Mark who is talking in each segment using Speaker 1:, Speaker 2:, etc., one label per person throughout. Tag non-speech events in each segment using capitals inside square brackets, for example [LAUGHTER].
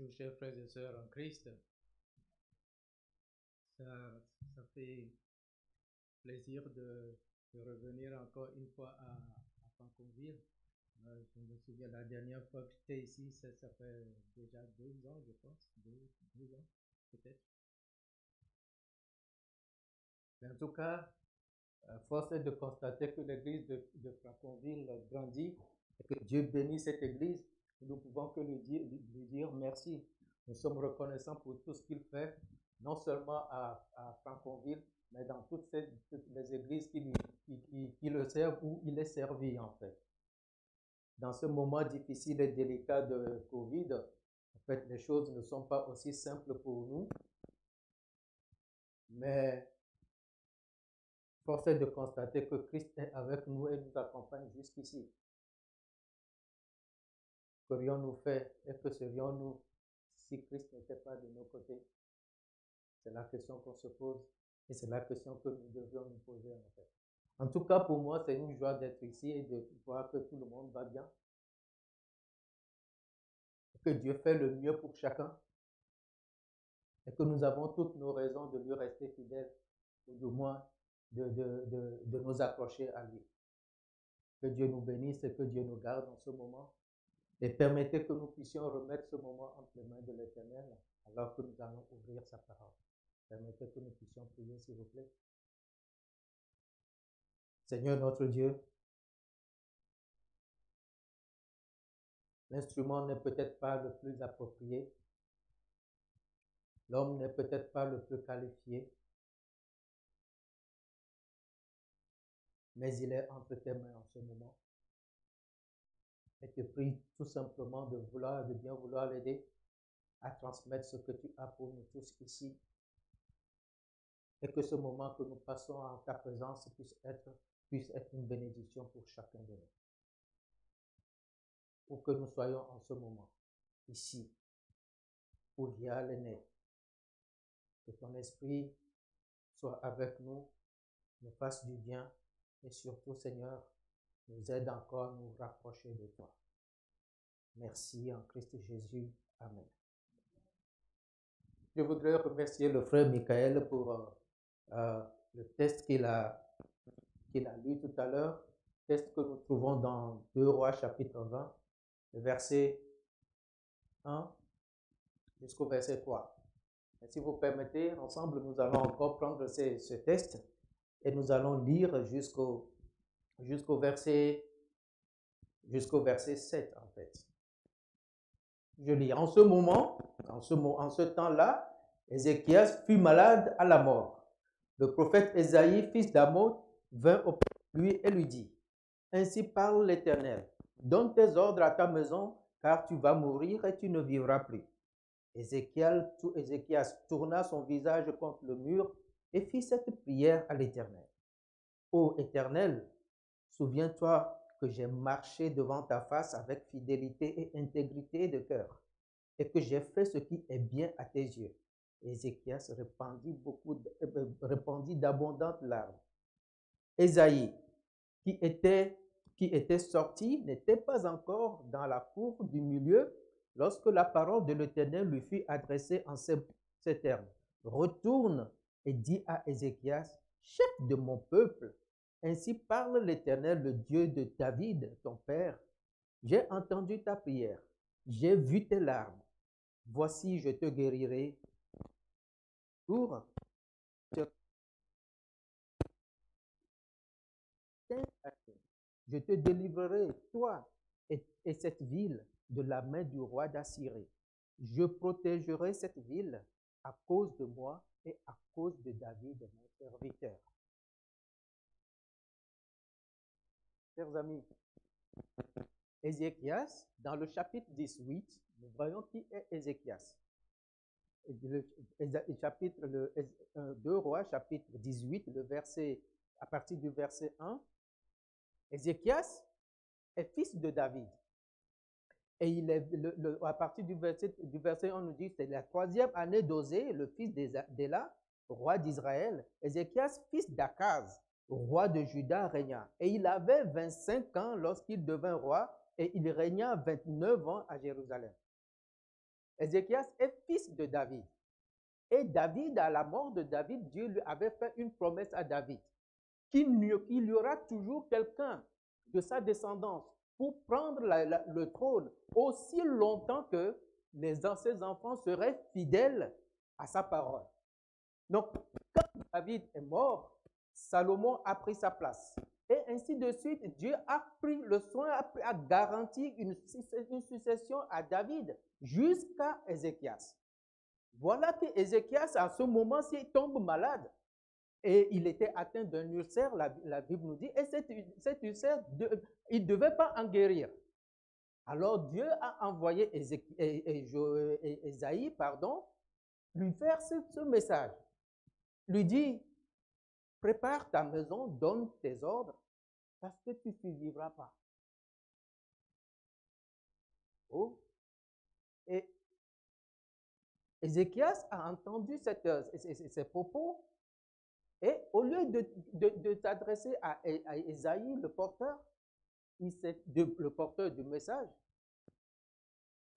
Speaker 1: Bonjour, chers frères et sœurs en Christ. Ça, fait plaisir de, revenir encore une fois à, à. Euh, je me souviens la dernière fois que j'étais ici, ça, fait déjà deux ans, je pense, deux, ans peut-être. En tout cas, euh, force est de constater que l'église de, de Franconville grandit et que Dieu bénit cette église. Nous pouvons que lui dire, merci. Nous sommes reconnaissants pour tout ce qu'il fait, non seulement à, Franconville, mais dans toutes, les églises qui le servent où il est servi en fait. Dans ce moment difficile et délicat de Covid, en fait, les choses ne sont pas aussi simples pour nous, mais force est de constater que Christ est avec nous et nous accompagne jusqu'ici. Qu'aurions-nous fait et que serions-nous si Christ n'était pas de nos côtés C'est la question qu'on se pose et c'est la question que nous devrions nous poser en fait. En tout cas, pour moi, c'est une joie d'être ici et de voir que tout le monde va bien. Que Dieu fait le mieux pour chacun. Et que nous avons toutes nos raisons de lui rester fidèles, ou du moins de, de, de, de nous accrocher à lui. Que Dieu nous bénisse et que Dieu nous garde en ce moment. Et permettez que nous puissions remettre ce moment entre les mains de l'Éternel alors que nous allons ouvrir sa parole. Permettez que nous puissions prier, s'il vous plaît. Seigneur notre Dieu, l'instrument n'est peut-être pas le plus approprié, l'homme n'est peut-être pas le plus qualifié, mais il est entre tes mains en ce moment. Et te prie tout simplement de vouloir, de bien vouloir l'aider à transmettre ce que tu as pour nous tous ici. Et que ce moment que nous passons en ta présence puisse être, puisse être une bénédiction pour chacun de nous. Pour que nous soyons en ce moment, ici, où Via est né. Que ton esprit soit avec nous, nous fasse du bien et surtout, Seigneur, nous aide encore à nous rapprocher de toi. Merci en Christ Jésus. Amen. Je voudrais remercier le frère Michael pour euh, euh, le test qu'il a, qu'il a lu tout à l'heure, test que nous trouvons dans 2 Rois chapitre 20, verset 1 jusqu'au verset 3. Et si vous permettez, ensemble, nous allons encore prendre ce test et nous allons lire jusqu'au jusqu'au verset jusqu'au verset 7 en fait. Je lis en ce moment, en ce, en ce temps-là, Ézéchias fut malade à la mort. Le prophète Ésaïe, fils d'Amoth, vint auprès de lui et lui dit Ainsi parle l'Éternel Donne tes ordres à ta maison, car tu vas mourir et tu ne vivras plus. Ézéchias tourna son visage contre le mur et fit cette prière à l'Éternel. Ô Éternel, souviens-toi que j'ai marché devant ta face avec fidélité et intégrité de cœur, et que j'ai fait ce qui est bien à tes yeux. Ézéchias répandit beaucoup, de, euh, répandit d'abondantes larmes. Ésaïe, qui était, qui était sorti, n'était pas encore dans la cour du milieu lorsque la parole de l'Éternel lui fut adressée en ces, ces termes. Retourne et dit à Ézéchias, chef de mon peuple, ainsi parle l'Éternel, le Dieu de David, ton père. J'ai entendu ta prière, j'ai vu tes larmes. Voici, je te guérirai pour je te délivrerai, toi et, et, cette ville, de la main du roi d'Assyrie. Je protégerai cette ville à cause de moi et à cause de David, mon serviteur. Chers amis, Ézéchias, dans le chapitre 18, nous voyons qui est Ézéchias. Le, chapitre le, 2 rois, chapitre 18, le verset, à partir du verset 1, Ézéchias est fils de David. Et il est, le, à partir du verset, du verset 1, on nous dit c'est la troisième année d'Osée, le fils d'Éla, roi d'Israël. Ézéchias, fils d'Akaz, roi de Juda, régna. Et il avait 25 ans lorsqu'il devint roi et il régna 29 ans à Jérusalem. Ézéchias est fils de David. Et David, à la mort de David, Dieu lui avait fait une promesse à David qu'il y aura toujours quelqu'un de sa descendance pour prendre le trône aussi longtemps que les, ses enfants seraient fidèles à sa parole. Donc, quand David est mort, Salomon a pris sa place. Et ainsi de suite, Dieu a pris le soin, a, garanti une, succession à David jusqu'à Ézéchias. Voilà que Ézéchias, à ce moment-ci, tombe malade. Et il était atteint d'un ulcère, la, Bible nous dit, et cet, ulcère, il ne devait pas en guérir. Alors Dieu a envoyé Esaïe, pardon, lui faire ce message. Lui dit, prépare ta maison, donne tes ordres, parce que tu ne survivras pas. Oh. Et Ézéchias a entendu euh, ces, propos et au lieu de, de, t'adresser à, à Esaïe, le porteur, le porteur du message,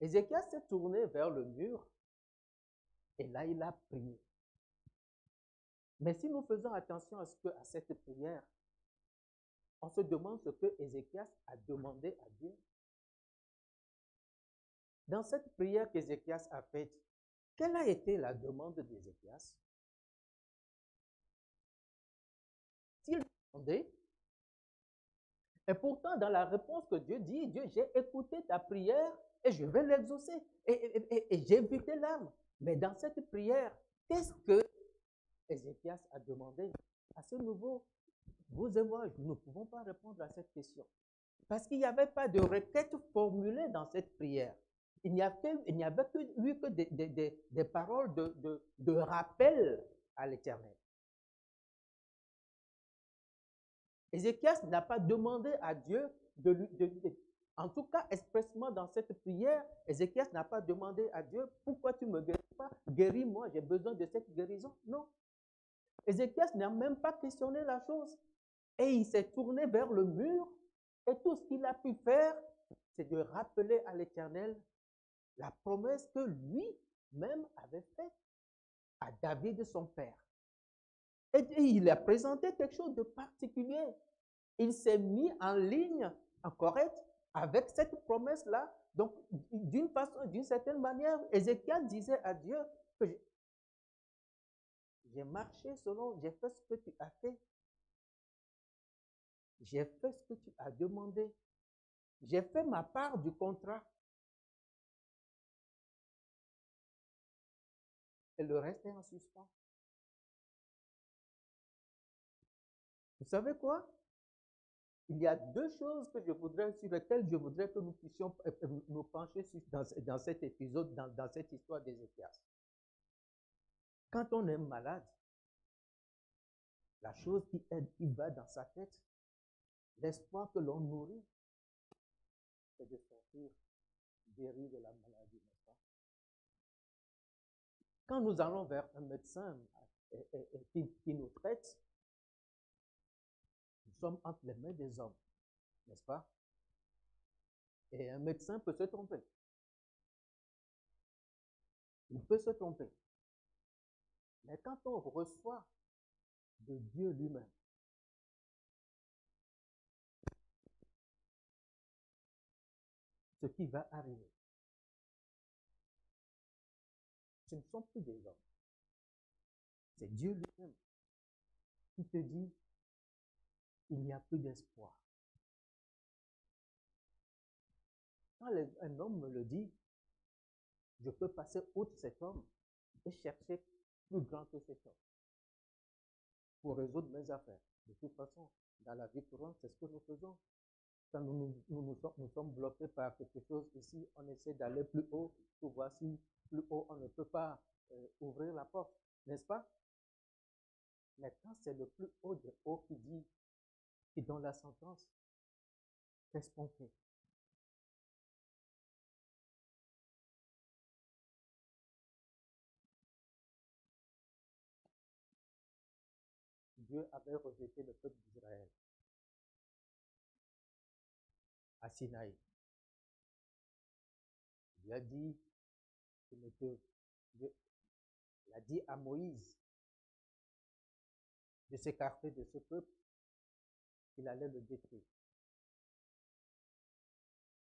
Speaker 1: Ézéchias s'est tourné vers le mur et là il a prié. Mais si nous faisons attention à, ce que, à cette prière, on se demande ce que Ézéchias a demandé à Dieu. Dans cette prière qu'Ézéchias a faite, quelle a été la demande d'Ézéchias? Il a demandé, et pourtant dans la réponse que Dieu dit, Dieu, j'ai écouté ta prière et je vais l'exaucer. Et, j'ai vu tes larmes. Mais dans cette prière, qu'est-ce que Ézéchias a demandé À ce nouveau, vous et moi, nous ne pouvons pas répondre à cette question. Parce qu'il n'y avait pas de requête formulée dans cette prière. Il n'y avait, que, eu que des, paroles de, rappel à l'Éternel. Ézéchias n'a pas demandé à Dieu de, lui, en tout cas, expressement dans cette prière, Ézéchias n'a pas demandé à Dieu, pourquoi tu ne me guéris pas? Guéris-moi, j'ai besoin de cette guérison. Non. Ézéchias n'a même pas questionné la chose. Et il s'est tourné vers le mur. Et tout ce qu'il a pu faire, c'est de rappeler à l'Éternel la promesse que lui-même avait faite à David, son père. Et il a présenté quelque chose de particulier. Il s'est mis en ligne, en correct, avec cette promesse-là. Donc, d'une façon, d'une certaine manière, Ézéchiel disait à Dieu que j'ai marché selon, j'ai fait ce que tu as fait. J'ai fait ce que tu as demandé. J'ai fait ma part du contrat. Et le reste est en suspens. Vous savez quoi? Il y a deux choses que je voudrais, sur lesquelles je voudrais que nous puissions euh, euh, nous pencher dans, dans cet épisode, dans, dans cette histoire d'Ézéchias. Quand on est malade, la chose qui, est, qui va dans sa tête, l'espoir que l'on nourrit, c'est de sortir guéri de la maladie, n'est-ce pas? Quand nous allons vers un médecin qui, qui nous traite, nous sommes entre les mains des hommes, n'est-ce pas? Et un médecin peut se tromper. Il peut se tromper. Mais quand on reçoit de Dieu lui-même, ce qui va arriver, ce ne sont plus des hommes. C'est Dieu lui-même qui te dit, il n'y a plus d'espoir. Quand un homme me le dit, je peux passer outre cet homme et chercher plus grand que cet homme pour résoudre mes affaires. De toute façon, dans la vie courante, c'est ce que nous faisons. Quand nous nous, sommes, bloqués par quelque chose ici, on essaie d'aller plus haut pour voir si plus haut on ne peut pas euh, ouvrir la porte, n'est-ce pas? Mais quand c'est le plus haut de haut qui dit, qui donne la sentence, qu'est-ce qu'on fait? Dieu avait rejeté le peuple d'Israël à Sinaï. Il a dit, a dit à Moïse de s'écarter de ce peuple, il allait le détruire.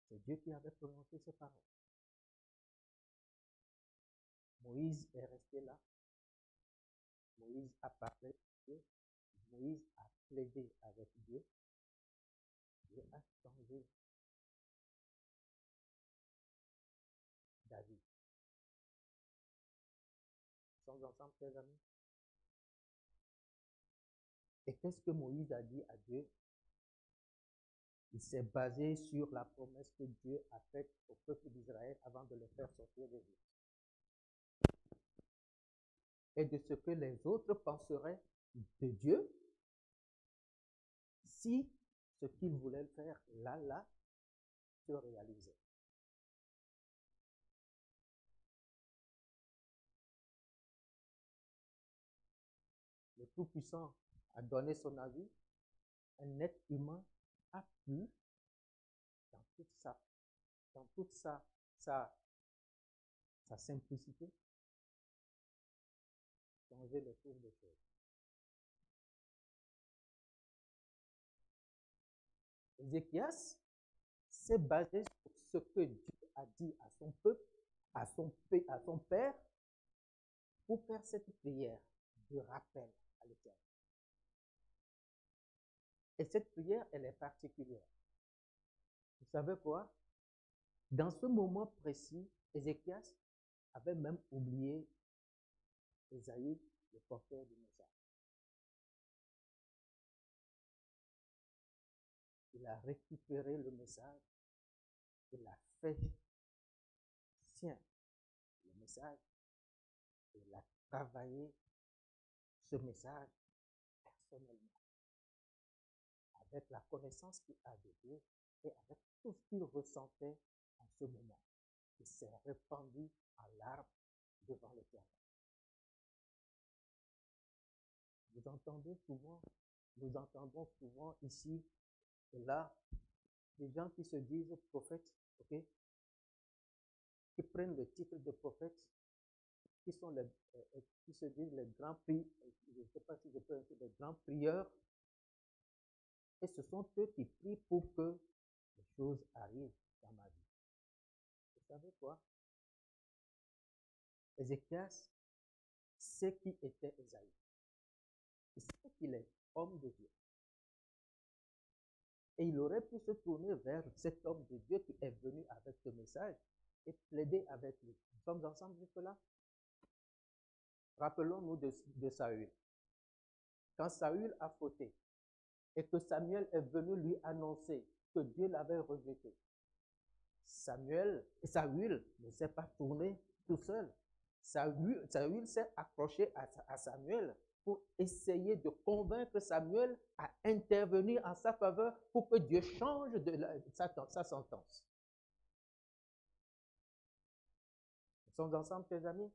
Speaker 1: C'est Dieu qui avait prononcé ces paroles. Moïse est resté là. Moïse a parlé avec Dieu. Moïse a plaidé avec Dieu. Dieu a changé David. Nous ensemble, chers amis. Et qu'est-ce que Moïse a dit à Dieu? Il s'est basé sur la promesse que Dieu a faite au peuple d'Israël avant de le faire sortir d'Égypte. Et de ce que les autres penseraient de Dieu si ce qu'il voulait faire là, là, se réalisait. Le Tout-Puissant a donné son avis, un être humain a pu, dans toute sa, dans toute sa, sa, sa simplicité, changer le cours des choses. Ézéchias s'est basé sur ce que Dieu a dit à son peuple, à son, père, pour faire cette prière de rappel à l'Éternel. Et cette prière, elle est particulière. Vous savez quoi? Dans ce moment précis, Ézéchias avait même oublié Esaïe, le porteur du message. Il a récupéré le message, il a fait sien le message, il a travaillé ce message personnellement avec la connaissance qu'il a de Dieu et avec tout ce qu'il ressentait en ce moment. Il s'est répandu en larmes devant l'Éternel. Vous entendez souvent, nous entendons souvent ici et là des gens qui se disent prophètes, ok, qui prennent le titre de prophète, qui sont les, euh, euh, qui se disent les grands prix, euh, je ne sais pas si je peux dire les grands prieurs, et ce sont eux qui prient pour que les choses arrivent dans ma vie. Vous savez quoi? Ézéchias sait qui était Esaïe. Il sait qu'il est homme de Dieu. Et il aurait pu se tourner vers cet homme de Dieu qui est venu avec ce message et plaider avec lui. Nous sommes ensemble jusque-là Rappelons-nous de, Saül. Quand Saül a fauté, et que Samuel est venu lui annoncer que Dieu l'avait rejeté. Samuel, Saül ne s'est pas tourné tout seul. Saül, Saül s'est accroché à, Samuel pour essayer de convaincre Samuel à intervenir en sa faveur pour que Dieu change de sa, sa sentence. Nous sommes ensemble, chers amis.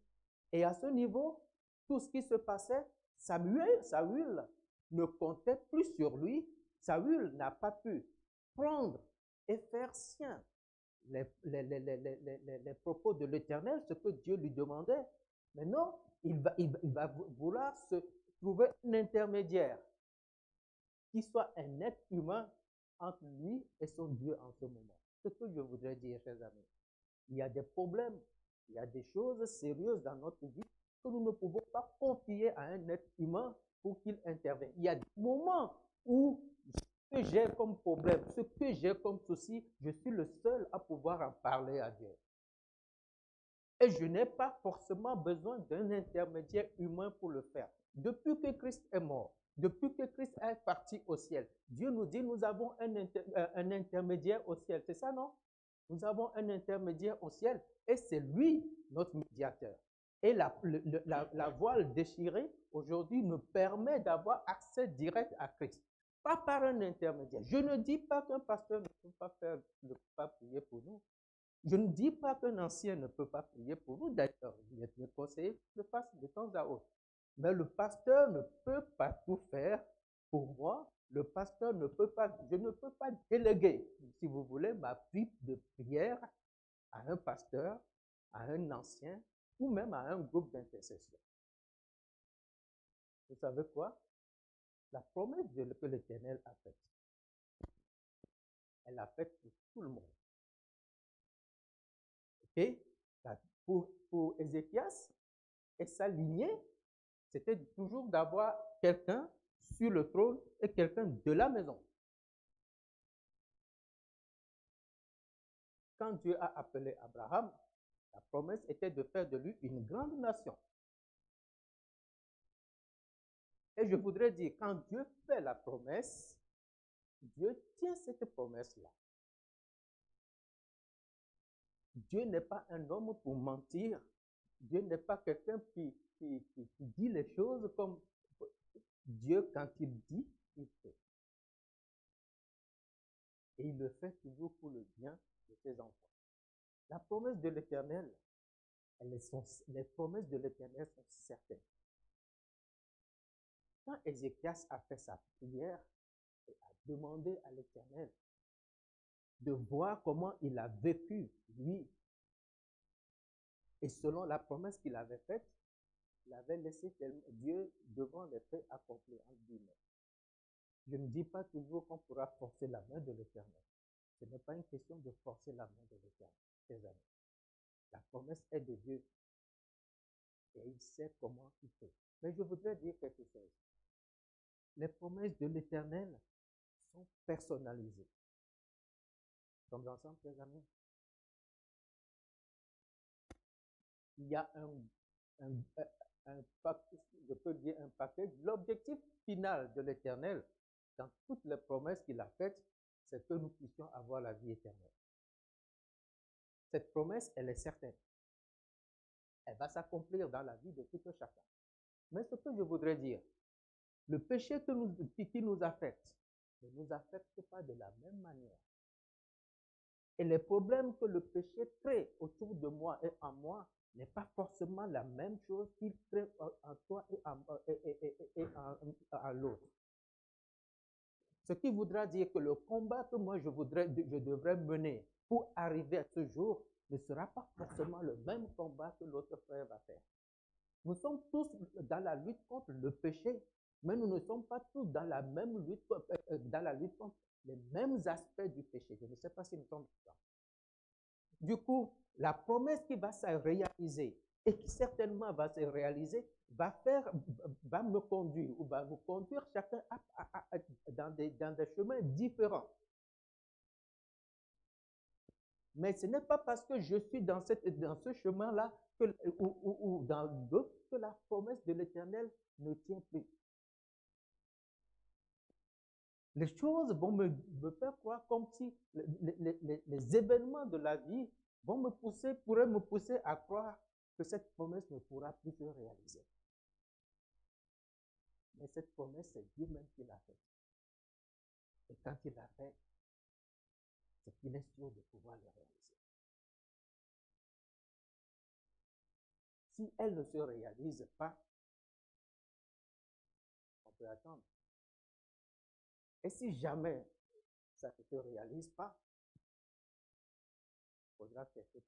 Speaker 1: Et à ce niveau, tout ce qui se passait, Samuel, Saül ne comptait plus sur lui, Saül n'a pas pu prendre et faire sien les, les, propos de l'Éternel, ce que Dieu lui demandait. Mais il va, il, va vouloir se trouver un intermédiaire qui soit un être humain entre lui et son Dieu en ce moment. Ce que je voudrais dire, chers amis, il y a des problèmes, il y a des choses sérieuses dans notre vie que nous ne pouvons pas confier à un être humain pour qu'il intervienne. Il y a des moments où ce que j'ai comme problème, ce que j'ai comme souci, je suis le seul à pouvoir en parler à Dieu. Et je n'ai pas forcément besoin d'un intermédiaire humain pour le faire. Depuis que Christ est mort, depuis que Christ est parti au ciel, Dieu nous dit nous avons un, euh, un intermédiaire au ciel. C'est ça, non? Nous avons un intermédiaire au ciel et c'est lui notre médiateur. Et la, la, voile déchirée, aujourd'hui, nous permet d'avoir accès direct à Christ. Pas par un intermédiaire. Je ne dis pas qu'un pasteur ne peut pas, faire, ne pas prier pour nous. Je ne dis pas qu'un ancien ne peut pas prier pour nous. D'ailleurs, il est conseillé le fasse de temps à autre. Mais le pasteur ne peut pas tout faire pour moi. Le pasteur ne peut pas, je ne peux pas déléguer, si vous voulez, ma vie de prière à un pasteur à un ancien ou même à un groupe d'intercession. Vous savez quoi? La promesse que l'Éternel a faite, elle a faite pour tout le monde. OK? Pour, pour Ézéchias et sa lignée, c'était toujours d'avoir quelqu'un sur le trône et quelqu'un de la maison. Quand Dieu a appelé Abraham, la promesse était de faire de lui une grande nation. Et je voudrais dire, quand Dieu fait la promesse, Dieu tient cette promesse-là. Dieu n'est pas un homme pour mentir. Dieu n'est pas quelqu'un qui, qui, dit les choses comme Dieu, quand il dit, il fait. Et il le fait toujours pour le bien de ses enfants. La promesse de l'Éternel, les promesses de l'Éternel sont certaines. Quand Ézéchias a fait sa prière et a demandé à l'Éternel de voir comment il a vécu, lui, et selon la promesse qu'il avait faite, il avait laissé Dieu devant les faits accomplis en guillemets. Je ne dis pas toujours qu'on pourra forcer la main de l'Éternel. Ce n'est pas une question de forcer la main de l'Éternel, ses amis. La promesse est de Dieu. Et il sait comment il fait. Mais je voudrais dire quelque chose. Les promesses de l'Éternel sont personnalisées. Nous ensemble, les amis? Il y a un, je peux dire paquet. L'objectif final de l'Éternel, dans toutes les promesses qu'il a faites, c'est que nous puissions avoir la vie éternelle. Cette promesse, elle est certaine. Elle va s'accomplir dans la vie de tout un chacun. Mais ce que je voudrais dire, le péché qui nous affecte ne nous affecte pas de la même manière. Et les problèmes que le péché crée autour de moi et en moi n'est pas forcément la même chose qu'il crée en toi et en, l'autre. Ce qui voudra dire que le combat que moi je voudrais, je devrais mener pour arriver à ce jour ne sera pas forcément le même combat que l'autre frère va faire. Nous sommes tous dans la lutte contre le péché, mais nous ne sommes pas tous dans la même lutte, euh, euh, dans la lutte contre les mêmes aspects du péché. Je ne sais pas si nous sommes d'accord. Du coup, la promesse qui va se réaliser et qui certainement va se réaliser va me conduire ou va vous conduire chacun dans, des, chemins différents. Mais ce n'est pas parce que je suis dans, ce chemin-là ou, dans d'autres que la promesse de l'Éternel ne tient plus. Les choses vont me, faire croire comme si les, événements de la vie vont me pousser, pourraient me pousser à croire que cette promesse ne pourra plus se réaliser. Mais cette promesse, c'est Dieu même qui l'a faite. Et quand il l'a fait, c'est qu'il est sûr de pouvoir le réaliser. Si elle ne se réalise pas, on peut attendre. Et si jamais ça ne se réalise pas, faudra chercher.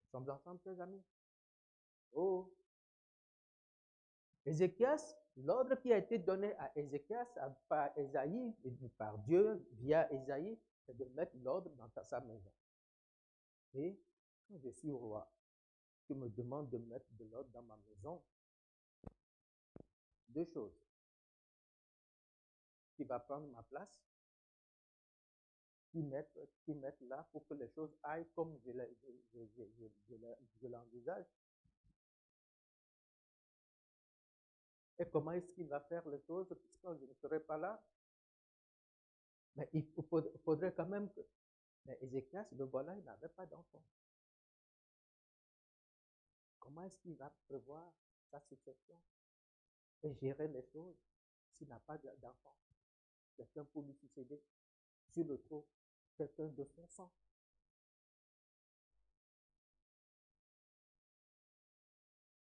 Speaker 1: Nous sommes ensemble, les amis. Oh! Ézéchias, l'ordre qui a été donné à Ézéchias par Esaïe, par Dieu via Esaïe, c'est de mettre l'ordre dans sa maison. Et quand je suis roi, qui me demande de mettre de l'ordre dans ma maison, deux choses qui va prendre ma place, qui mettent, qui là pour que les choses aillent comme je, l'envisage. Et comment est-ce qu'il va faire les choses? Puisque je ne serai pas là Mais il faudrait quand même que... Mais Ézéchias, le voilà, il n'avait pas d'enfant. Comment est-ce qu'il va prévoir sa succession et gérer les choses s'il n'a pas d'enfant? Quelqu'un pour lui succéder sur le trône, quelqu'un de son sang.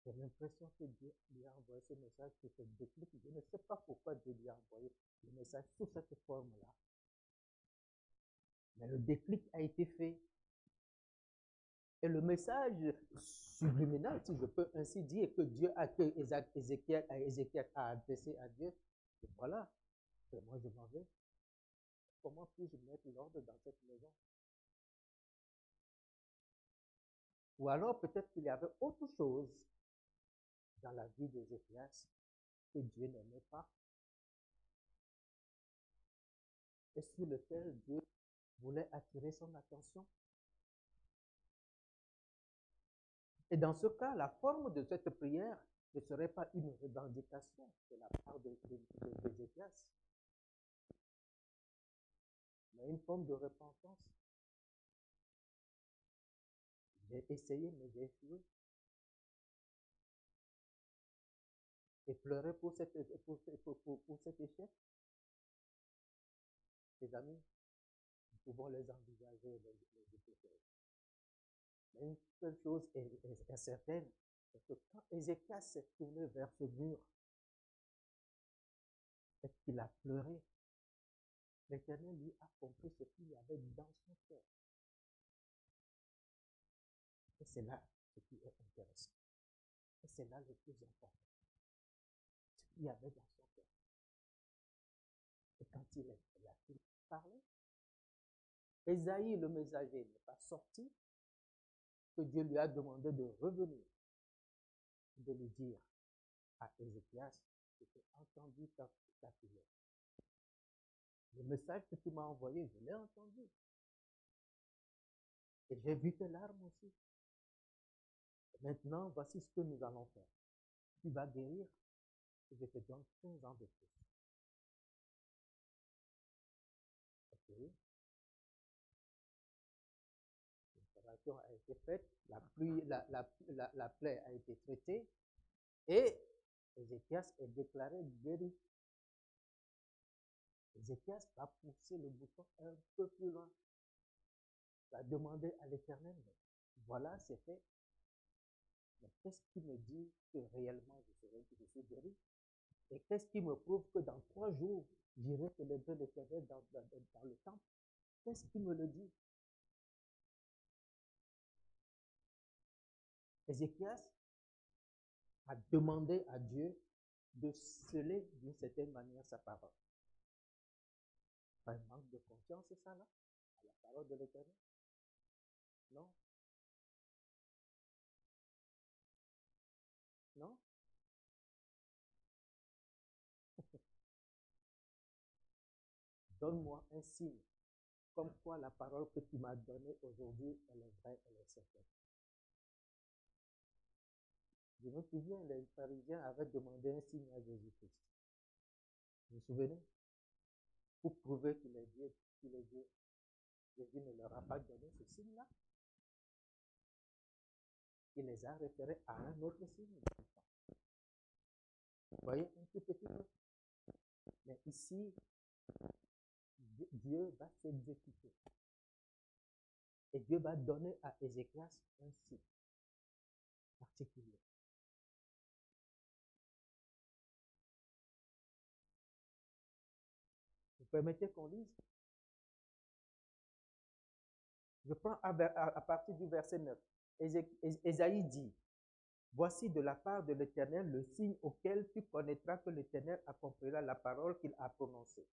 Speaker 1: J'ai l'impression que Dieu lui a envoyé ce message sur ce déclic. Je ne sais pas pourquoi Dieu lui a envoyé le message sous cette forme-là. Mais le déclic a été fait Et le message subliminal, si je peux ainsi dire, que Dieu a, que Ézéchiel, Ézéchiel a adressé à Dieu, voilà, moi je m'en vais. Comment puis-je mettre l'ordre dans cette maison? Ou alors peut-être qu'il y avait autre chose dans la vie d'Ézéchias que Dieu n'aimait pas. Et sur lequel Dieu voulait attirer son attention. Et dans ce cas, la forme de cette prière ne serait pas une revendication de la part de, une forme de repentance. J'ai essayé, mais j'ai échoué. Et pleurer pour, cette, pour, pour, pour cet échec? Les amis, nous pouvons les envisager, Mais une seule chose est, certaine, c'est que quand Ézéchias s'est tourné vers ce mur, et qu'il a pleuré, l'Éternel lui a compris ce qu'il y avait dans son cœur. Et c'est là ce qui est intéressant. Et c'est là le plus important. Ce qu'il y avait dans son cœur. Et quand il, est, il fini de parler, Esaïe le messager n'est pas sorti, que Dieu lui a demandé de revenir, de lui dire à Ézéchias, j'ai entendu ta, ta prière. Le message que tu m'as envoyé, je l'ai entendu. Et j'ai vu tes larmes aussi. Maintenant, voici ce que nous allons faire. Tu vas guérir et je te donne 15 ans de plus. Ok. L'opération a été faite, la, pluie, la, la, la, la plaie a été traitée et Ézéchias est déclaré guéri. Ézéchias va pousser le bouton un peu plus loin. Il va demander à l'éternel, voilà, c'est fait. Mais qu'est-ce qui me dit que réellement je serai je suis guéri? Et qu'est-ce qui me prouve que dans trois jours, j'irai célébrer l'éternel dans, dans, dans le temple? Qu'est-ce qui me le dit? Ézéchias a demandé à Dieu de sceller d'une certaine manière sa parole. Un manque de confiance, c'est ça là? À la parole de l'Éternel? Non? Non? [LAUGHS] Donne-moi un signe, comme quoi la parole que tu m'as donnée aujourd'hui, elle est vraie, elle est certaine. Je me souviens, les pharisiens avaient demandé un signe à Jésus-Christ. Vous vous souvenez? Pour prouver qu'il est Dieu, qu'il est Dieu. Jésus ne leur a pas donné ce signe-là. Il les a référés à un autre signe. Vous voyez un petit peu. Mais ici, Dieu va s'exécuter. Et Dieu va donner à Ézéchias un signe particulier. Permettez qu'on lise. Je prends à, partir du verset 9. Ésaïe dit, Voici de la part de l'Éternel le signe auquel tu connaîtras que l'Éternel accomplira la parole qu'il a prononcée.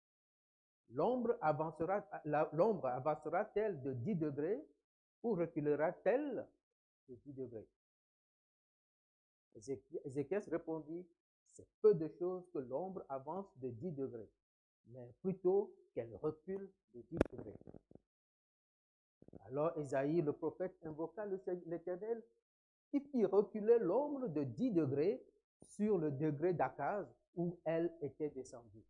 Speaker 1: L'ombre avancera, l'ombre avancera-t-elle de 10 degrés ou reculera-t-elle de 10 degrés Ézéchias répondit, c'est peu de choses que l'ombre avance de 10 degrés mais plutôt qu'elle recule de 10 degrés. Alors Esaïe, le prophète, invoqua l'Éternel qui fit reculer l'ombre de 10 degrés sur le degré d'Akaz où elle était descendue.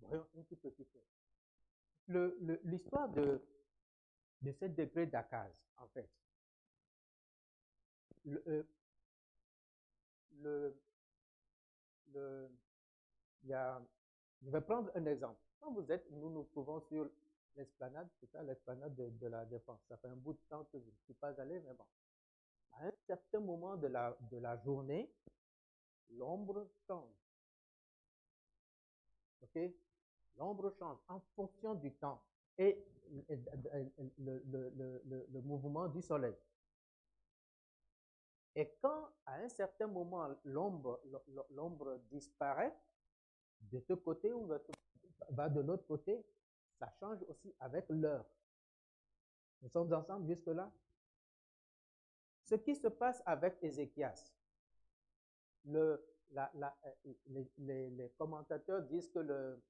Speaker 1: Voyons un petit peu L'histoire de, de ce degré d'Akaz, en fait. Euh, y je vais prendre un exemple. Quand vous êtes, nous nous trouvons sur l'esplanade, c'est ça, l'esplanade de, la défense. Ça fait un bout de temps que je ne suis pas allé, mais bon. À un certain moment de la, de la journée, l'ombre change. OK? L'ombre change en fonction du temps. et le, le, mouvement du soleil. Et quand à un certain moment l'ombre disparaît, de ce côté ou va de l'autre côté, ça change aussi avec l'heure. Nous sommes ensemble jusque-là Ce qui se passe avec Ézéchias, le, euh, les, commentateurs disent que le,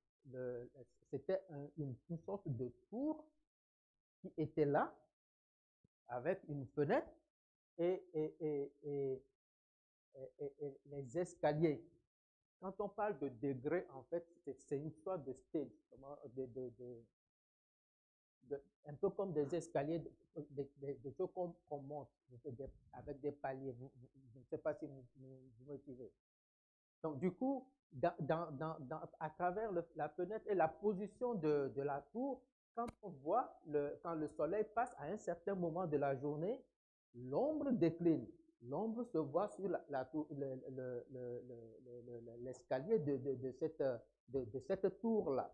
Speaker 1: c'était une, sorte de tour qui était là, avec une fenêtre et, et, et, et les escaliers. Quand on parle de degré, en fait, c'est une sorte de stage, de, de, de, un peu comme des escaliers, des choses qu'on monte avec des paliers. je ne sais pas si vous, vous, me suivez. Donc, du coup, dans, dans, dans, à travers la fenêtre et la position de, de, la tour, quand on voit, le, quand le soleil passe à un certain moment de la journée, l'ombre décline. L'ombre se voit sur la, la l'escalier de, cette, tour-là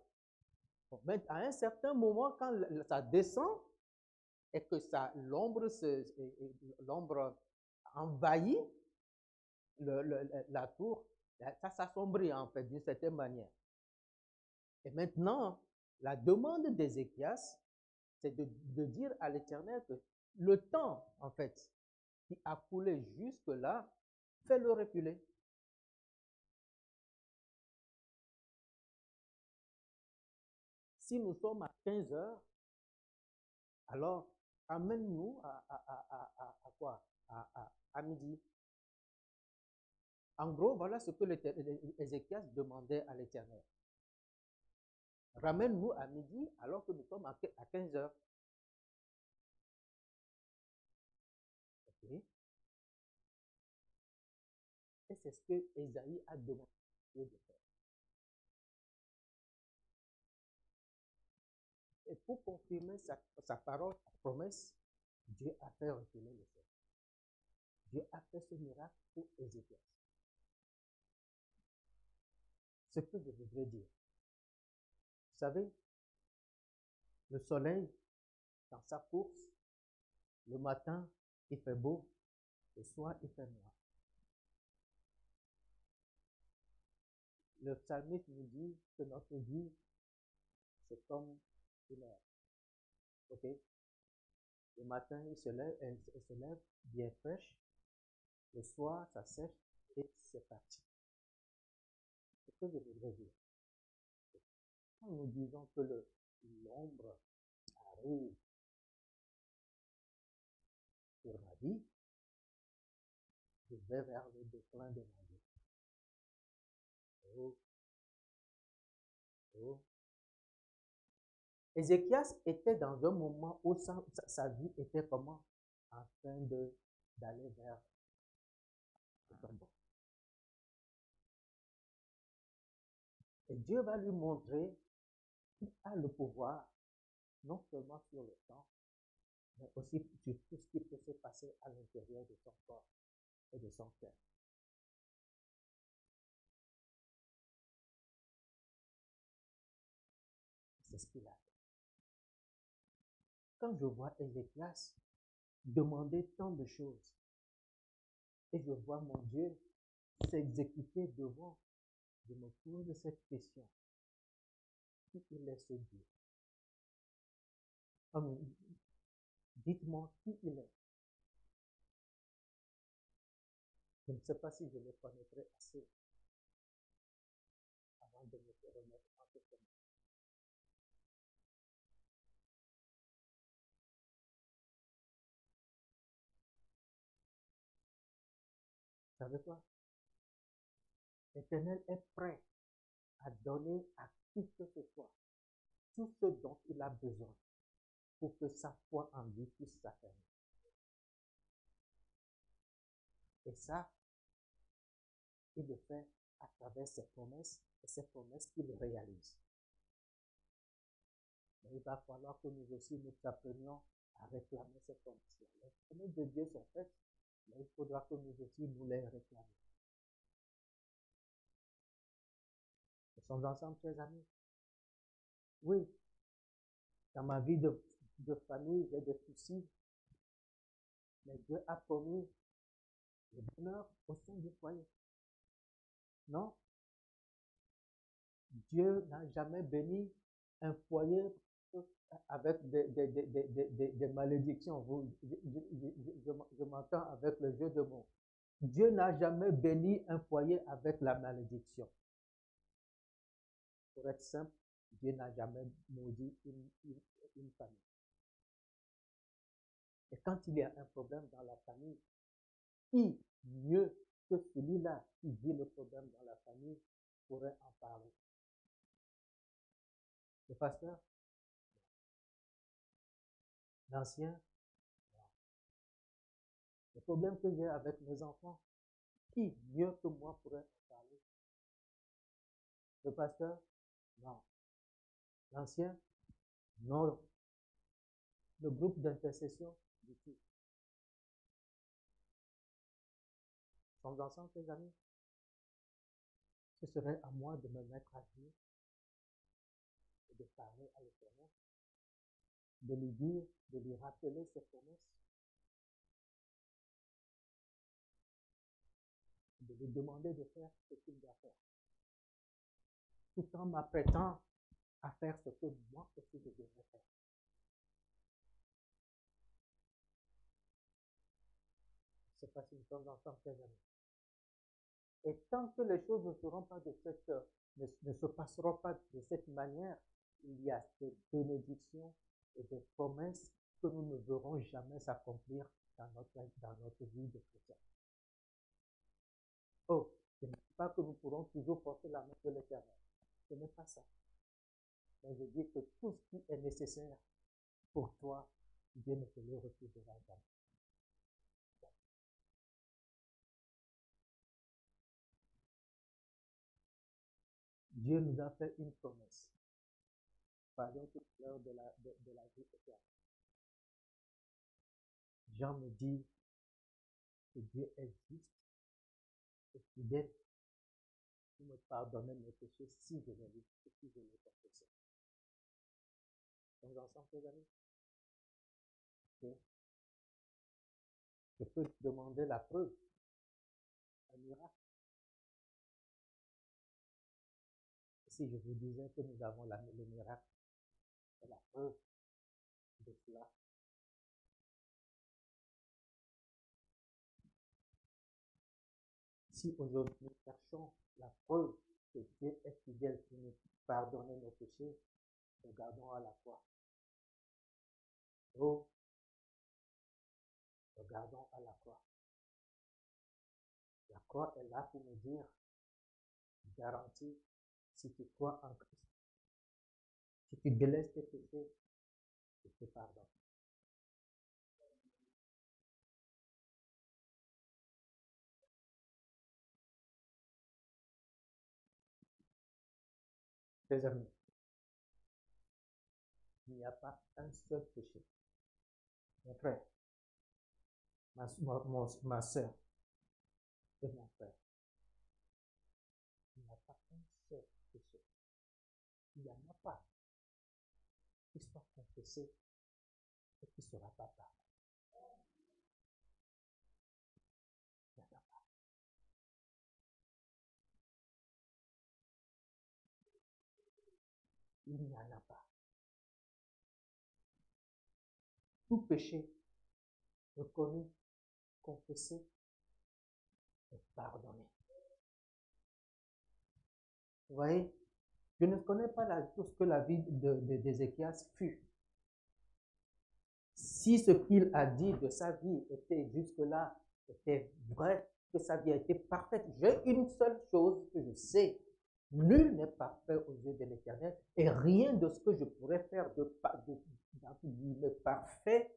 Speaker 1: mais à un certain moment, quand ça descend et que l'ombre, envahit la tour, ça s'assombrit en fait d'une certaine manière. Et maintenant, la demande d'Ézéchias, c'est de, de, dire à l'Éternel que le temps, en fait, qui a coulé jusque-là, fais-le reculer. Si nous sommes à 15 heures, alors amène-nous à, à, quoi? À, midi. En gros, voilà ce que Ézéchias demandait à l'Éternel. Ramène-nous à midi alors que nous sommes à 15 heures. C'est ce que Esaïe a demandé de faire. Et pour confirmer sa, parole, sa promesse, Dieu a fait reculer le ciel. Dieu a fait ce miracle pour Ézéchias. Ce que je voudrais dire. Vous savez, le soleil, dans sa course, le matin, il fait beau, le soir, il fait noir. Le psalmiste nous dit que notre vie, c'est comme OK? Le matin, il se lève, elle, se lève bien fraîche. Le soir, ça sèche et c'est parti. C'est ce que je voudrais dire. Quand nous disons que l'ombre arrive sur ma vie, je vais vers le déclin de ma. Ézéchias était dans un moment où sa, vie était comment? En train d'aller vers. Et Dieu va lui montrer qu'il a le pouvoir, non seulement sur le temps, mais aussi sur tout ce qui peut se passer à l'intérieur de son corps et de son cœur. A quand je vois Ézéchias demander tant de choses, et je vois mon Dieu s'exécuter devant, je me pose cette question. Qui il est ce Dieu? Dites-moi qui il est. Je ne sais pas si je le connaîtrai assez avant de me remettre en question. Savez quoi L'Éternel est prêt à donner à qui que ce soit tout ce dont il a besoin pour que sa foi en lui puisse s'affirmer. Et ça, il le fait à travers ses promesses et ses promesses qu'il réalise. Mais il va falloir que nous aussi nous apprenions à réclamer ces promesses-là. Les promesses de Dieu sont faites mais il faudra que nous aussi nous les réclamions. Nous sommes ensemble, chers amis. Oui, Dans ma vie de, de famille, j'ai des soucis. Mais Dieu a promis le bonheur au sein du foyer. Non? Dieu n'a jamais béni un foyer avec des, des, des, des, malédictions. Je, m'entends avec le jeu de mots. Dieu n'a jamais béni un foyer avec la malédiction. Pour être simple, Dieu n'a jamais maudit une, une, famille. Et quand il y a un problème dans la famille, qui mieux que celui-là qui vit le problème dans la famille pourrait en parler? Le pasteur L'ancien. Le problème que j'ai avec mes enfants, qui mieux que moi pourrait parler? Le pasteur? Non. L'ancien? Non. Le groupe d'intercession? Du tout. Sommes ensemble, les amis? Ce serait à moi de me mettre à Dieu et de parler à l'éternel, de lui dire, de lui rappeler ses promesses, de lui demander de faire ce qu'il doit faire, tout en m'apprêtant à faire ce que moi aussi je devrais faire. C'est pas si nous sommes ensemble, les amis. Et tant que les choses ne seront pas de cette, ne, ne se passeront pas de cette manière, il y a des bénédictions et des promesses que nous ne verrons jamais s'accomplir dans notre, dans notre vie de chrétien. Oh, ce n'est pas que nous pourrons toujours porter la main de l'éternel. Ce n'est pas ça. Mais je dis que tout ce qui est nécessaire pour toi, Dieu ne te le refusera jamais. Dieu nous a fait une promesse. Parlons tout à l'heure de la, de, de la vie éternelle. Jean me dit que Dieu est juste et fidèle pour me pardonner mes péchés si je les et si je les confesse. Sommes ensemble, les amis? Je peux demander la preuve, un miracle. si je vous disais que nous avons le miracle, la preuve de cela. Si aujourd'hui nous cherchons la preuve que Dieu est fidèle pour nous pardonner nos péchés, regardons à la croix. Oh, regardons à la croix. La croix est là pour nous dire, garantie, si tu crois en Christ, te pardonne. Mes amis, il n'y a pas un seul péché. Mon frère, ma, ma, ma soeur et mon frère, soit confessé et qui ne sera pardonné. Il n'y en a pas. Tout péché reconnu, confessé et pardonné. Vous voyez, je ne connais pas la, tout ce que la vie d'Ézéchias de, fut. Si ce qu'il a dit de sa vie était jusque-là, était vrai, que sa vie a été parfaite, j'ai une seule chose que je sais. Nul n'est parfait aux yeux de l'éternel et rien de ce que je pourrais faire de, parfait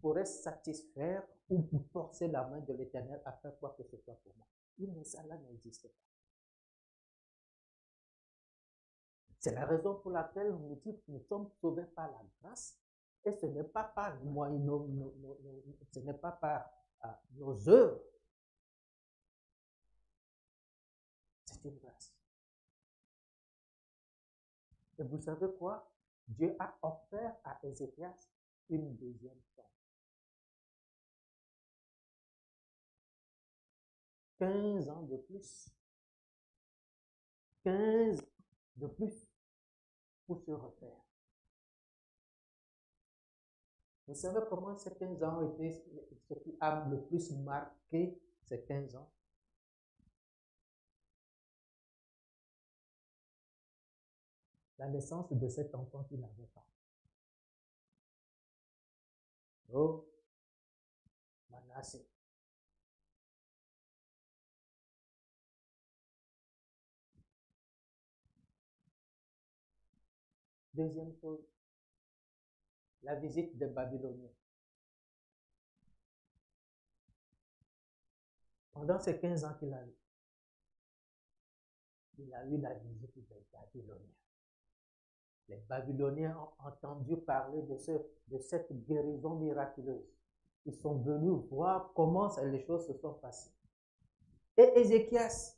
Speaker 1: pourrait satisfaire ou forcer la main de l'éternel à faire quoi que ce soit pour moi. Il cela n'existe pas. C'est la raison pour laquelle nous dit que nous sommes sauvés par la grâce et ce n'est pas par moi, nos, ce n'est pas par uh, nos œuvres. C'est une grâce. Et vous savez quoi? Dieu a offert à Ézéchias une deuxième chance. 15 ans de plus. 15 de plus pour se refaire. Vous savez comment 15 ans ont été ce qui a le plus marqué ces 15 ans? La naissance de cet enfant qu'il n'avait pas. Oh, Manassé. Deuxième chose, la visite des Babyloniens. Pendant ces 15 ans qu'il a eu, il a eu la visite des Babyloniens. Les Babyloniens ont entendu parler de, ce, de cette guérison miraculeuse. Ils sont venus voir comment les choses se sont passées. Et Ézéchias,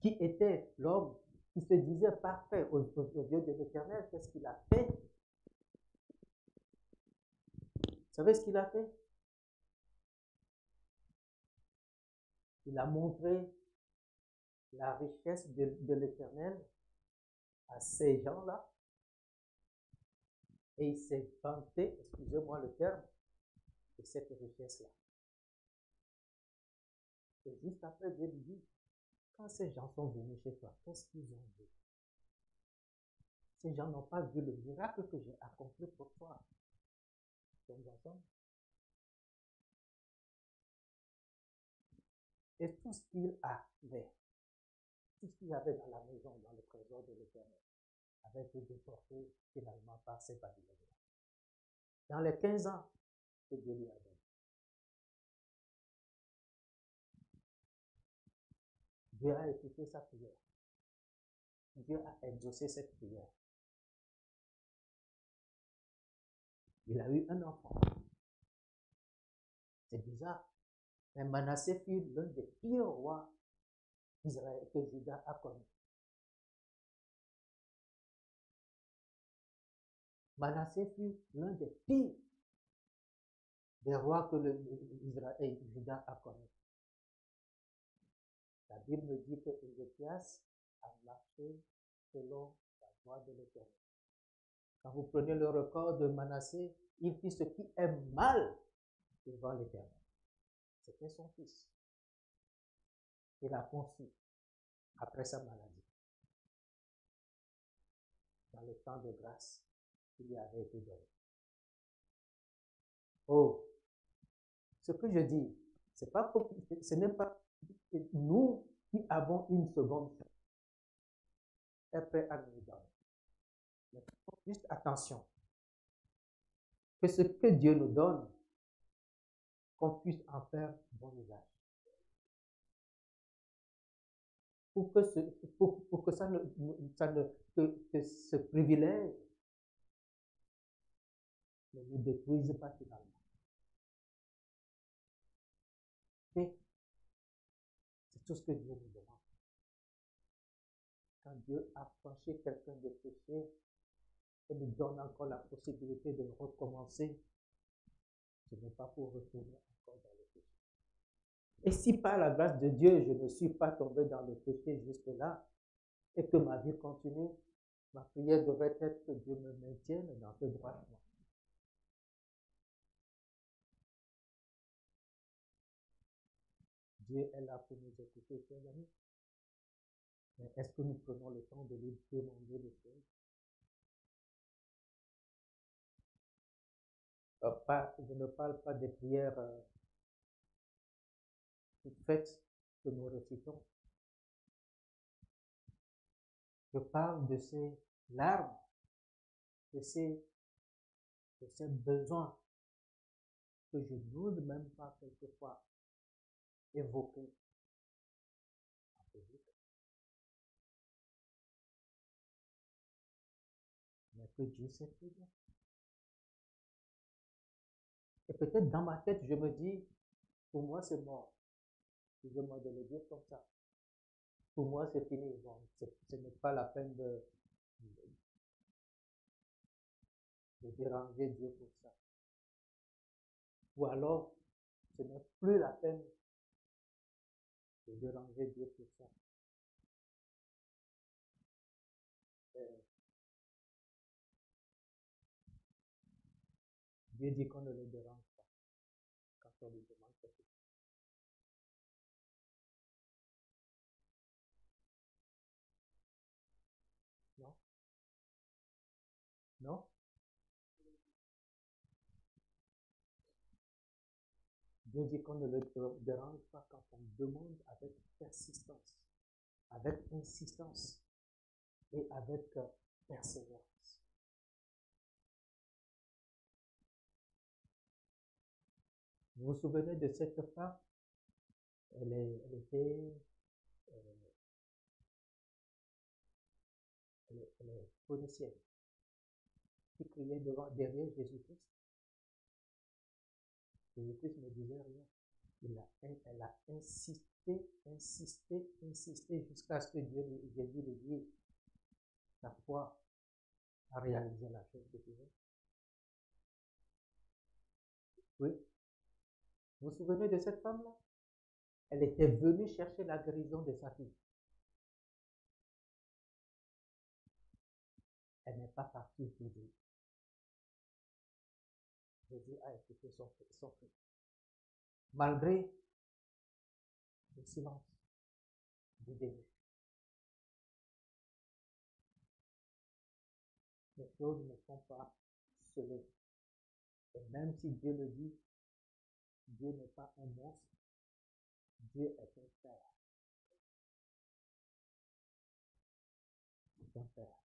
Speaker 1: qui était l'homme qui se disait parfait au, Dieu de l'Éternel, qu'est-ce qu'il a fait Vous savez ce qu'il a fait? Il a montré la richesse de, de l'Éternel à ces gens-là. Et il s'est vanté, excusez-moi le terme, de cette richesse-là. Et juste après, Dieu lui dit, quand ces gens sont venus chez toi, qu'est-ce qu'ils ont vu? Ces gens n'ont pas vu le miracle que j'ai accompli pour toi. Et tout ce qu'il avait, tout ce qu'il avait dans la maison, dans le trésor de l'éternel, avait été déporté finalement par ces Babyloniens. Dans les 15 ans que Dieu lui a donné. Dieu a écouté sa prière. Dieu a exaucé cette prière. Il a eu un enfant. C'est bizarre. Mais Manassé fut l'un des pires rois que Judas a connu. Manassé fut l'un des pires des rois que le, Israël, Judas a connu. La Bible dit que Ézéchias a marché selon la voie de l'Éternel. Quand vous prenez le record de Manassé, il fit ce qui est mal devant l'Éternel. C'était son fils. Il a conçu après sa maladie. Dans le temps de grâce qui lui avait été donné. Oh, ce que je dis, c'est pas ce n'est pas nous qui avons une seconde prêt à nous. Juste attention. Que ce que Dieu nous donne, qu'on puisse en faire bon usage. Pour que ce, pour, que ça ne, ça ne que, ce privilège ne nous détruise pas finalement. tout ce que Dieu nous demande. Quand Dieu a franchi quelqu'un de péché et nous donne encore la possibilité de recommencer, ce n'est pas pour retourner encore dans le péché. Et si par la grâce de Dieu, je ne suis pas tombé dans le péché jusque-là, et que ma vie continue, ma prière devrait être que Dieu me maintienne dans ce droit chemin. Dieu est là pour nous écouter, chers amis. Mais est-ce que nous prenons le temps de lui demander des choses? Pas, Je ne parle pas des prières euh, toutes faites que nous récitons. Je parle de ces larmes, de ces, de ces besoins que je n'ose même pas quelquefois public. Mais que Dieu sait bien. Peut-être dans ma tête, je me dis, pour moi, c'est mort. Excusez-moi de le dire comme ça. Pour moi, c'est fini. Ce n'est pas la peine de, de déranger Dieu pour ça. Ou alors, ce n'est plus la peine de déranger Dieu pour ça. Euh, Dieu dit qu'on ne le dérange Non Non Dieu dit qu'on ne le dérange pas quand on demande avec persistance, avec insistance et avec euh, persévérance. Vous vous souvenez de cette femme? Elle, était euh, elle, est, elle est qui criait devant, derrière Jésus-Christ. Jésus-Christ ne disait rien. Elle a insisté, insisté, insisté jusqu'à ce que Dieu, Jésus lui dise ta foi a réalisé la chose que tu veux. Oui. Vous vous souvenez de cette femme-là? Elle était venue chercher la guérison de sa fille. Elle n'est pas partie pour Dieu. Jésus a écouté son, son cri. Malgré le silence du début. Les choses ne sont pas scellées. Et même si Dieu le dit, Dieu n'est pas un monstre. Dieu est un père. C'est un père.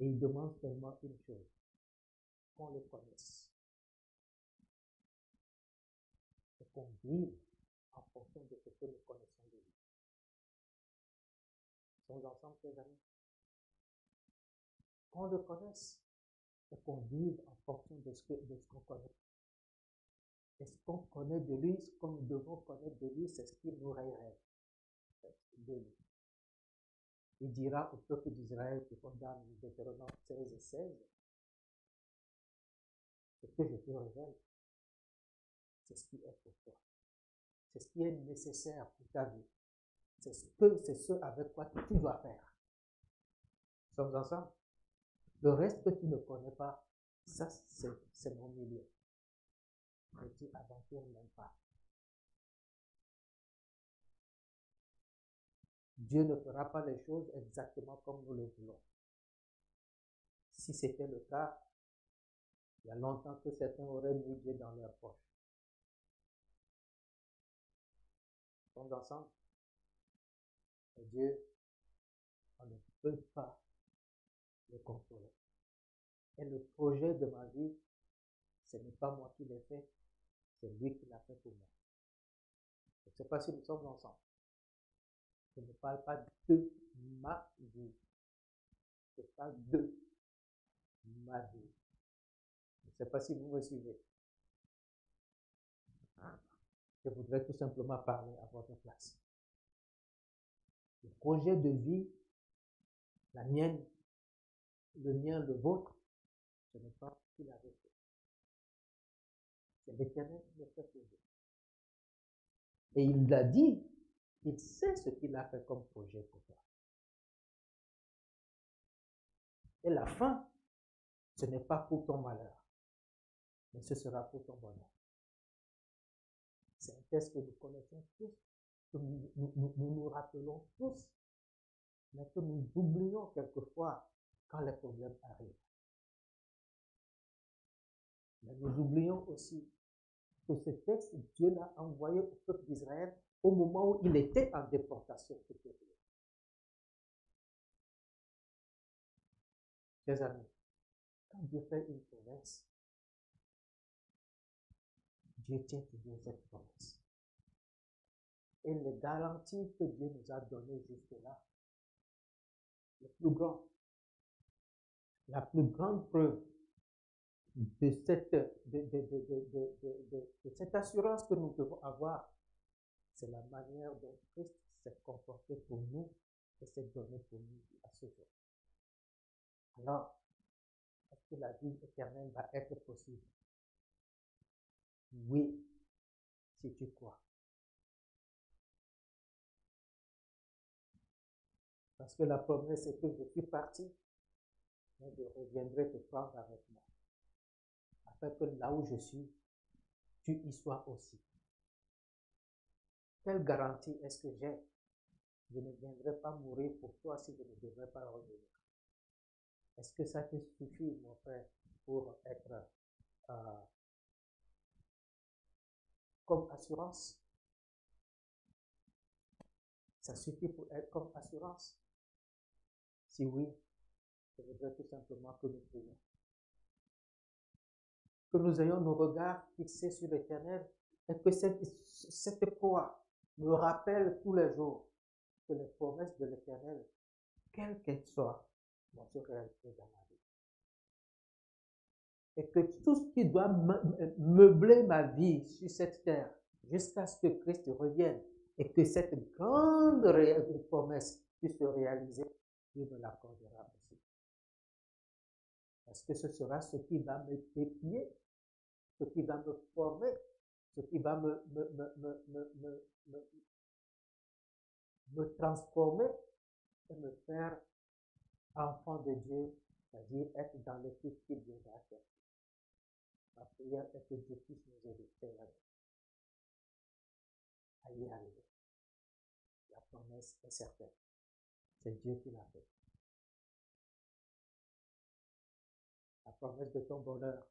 Speaker 1: Et il demande seulement une chose, qu'on le connaisse. Et qu'on vive en fonction de ce que nous connaissons de lui. Sommes ensemble, chers amis? Qu'on le connaisse et qu'on vive en fonction de ce qu'on ce connaît. Et ce qu'on connaît de lui, ce que nous devons connaître de lui, c'est ce qu'il nous révèle. Il dira au peuple d'Israël qui sont dans Deutéronome 16 et 16, ce que je te révèle, c'est ce qui est pour toi. C'est ce qui est nécessaire pour ta vie. C'est ce ce avec quoi tu dois faire. Nous sommes ensemble. Le reste que tu ne connais pas, ça, c'est mon milieu. Tu aventures même pas. Dieu ne fera pas les choses exactement comme nous le voulons. Si c'était le cas, il y a longtemps que certains auraient mis Dieu dans leur poche. Sont ensemble. Et Dieu, on ne peut pas le contrôler. Et le projet de ma vie, ce n'est pas moi qui l'ai fait, c'est lui qui l'a fait pour moi. Je ne sais pas si nous sommes ensemble. Je ne parle pas de ma vie. Je parle de ma vie. Je ne sais pas si vous me suivez. Je voudrais tout simplement parler à votre place. Le projet de vie, la mienne, le mien, le vôtre, ce n'est pas qu'il avait fait. Et il l'a dit, il sait ce qu'il a fait comme projet pour toi. Et la fin, ce n'est pas pour ton malheur, mais ce sera pour ton bonheur. C'est un test que nous connaissons tous, que nous nous, nous rappelons tous, mais que nous oublions quelquefois quand les problèmes arrivent. Mais nous oublions aussi que ce texte, Dieu l'a envoyé au peuple d'Israël au moment où il était en déportation Chers amis, quand Dieu fait une promesse, Dieu tient toujours cette promesse. Et les garanties que Dieu nous a données jusque-là, le plus grand, la plus grande preuve de cette, de, de, cette assurance que nous devons avoir, c'est la manière dont Christ s'est comporté pour nous et s'est donné pour nous à ce jour. Alors, est-ce que la vie éternelle va être possible? Oui, si tu crois. Parce que la promesse est que je suis parti, mais je reviendrai te prendre avec moi. Que là où je suis, tu y sois aussi. Quelle garantie est-ce que j'ai? Je ne viendrai pas mourir pour toi si je ne devrais pas revenir. Est-ce que ça te suffit, mon frère, pour être euh, comme assurance? Ça suffit pour être comme assurance? Si oui, je voudrais tout simplement que nous prions. Que nous ayons nos regards fixés sur l'éternel et que cette, cette foi me rappelle tous les jours que les promesses de l'éternel, quelles qu'elles soient, vont se réaliser dans ma vie. Et que tout ce qui doit meubler ma vie sur cette terre, jusqu'à ce que Christ revienne, et que cette grande promesse puisse se réaliser, Dieu me l'accordera. Parce que ce sera ce qui va me déplier, ce qui va me former, ce qui va me, me, me, me, me, me transformer et me faire enfant de Dieu, c'est-à-dire être dans l'équipe qu'il viendra chercher. Ma prière est que Dieu puisse nous aider à y arriver. La promesse est certaine. C'est Dieu qui l'a fait. Promesse de ton bonheur,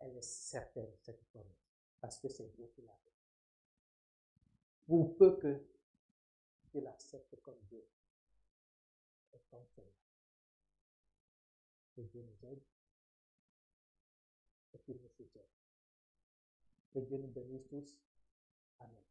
Speaker 1: elle est certaine, cette promesse, parce que c'est Dieu qui l'a fait. Pour peu que tu l'acceptes comme Dieu et comme Seigneur. Que Dieu nous aide et qu'il nous soutienne. Que Dieu nous bénisse tous. Amen.